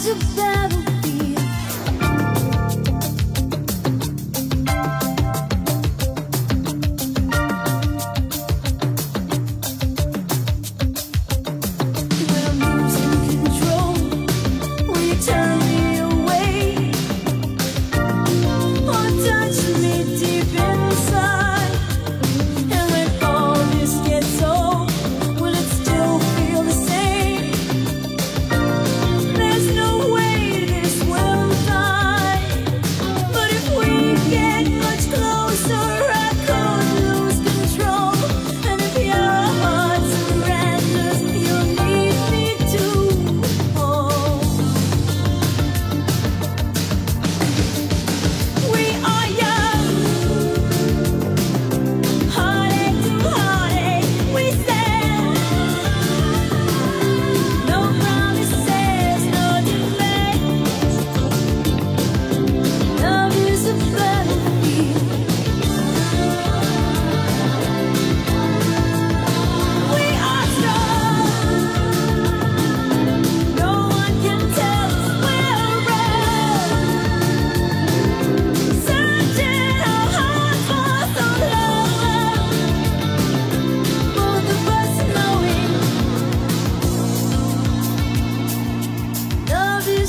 was a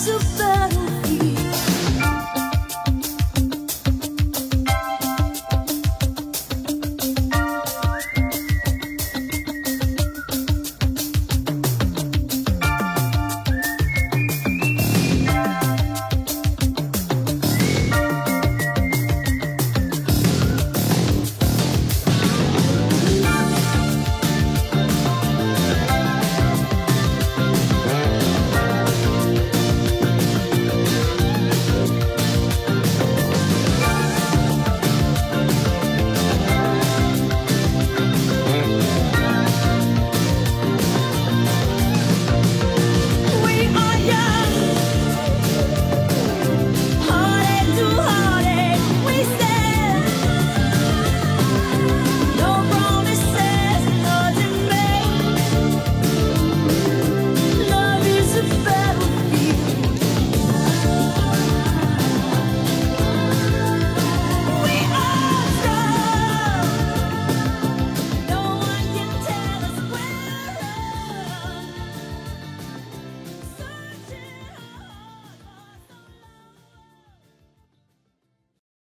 super para